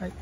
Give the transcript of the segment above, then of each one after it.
はい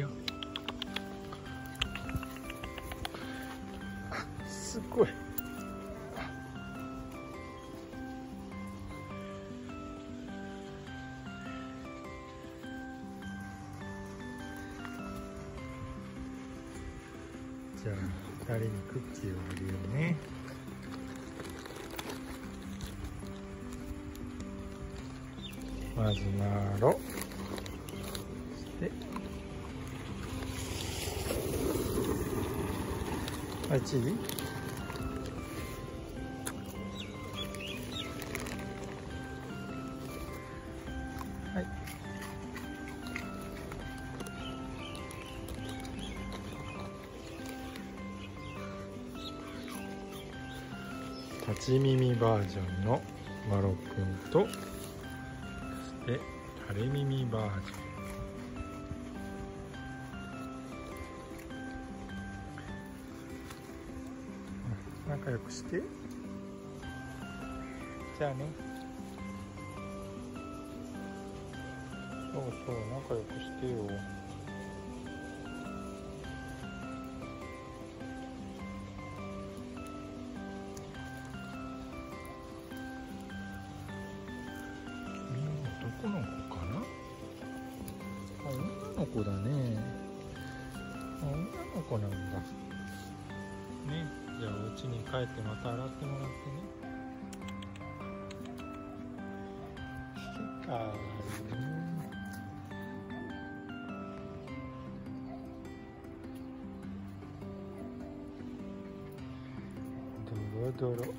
よすごい。じゃあ2人にクッキーをあげようね。マジマロはいチリはい。立ち耳バージョンのマロくんとで垂れ耳バージョン。仲良くして。じゃあね。そうそう仲良くしてよ。君は男の子かな？あ女の子だね。あ女の子なんだ。家に帰ってまた洗ってもらってね。かわいいねドロドロ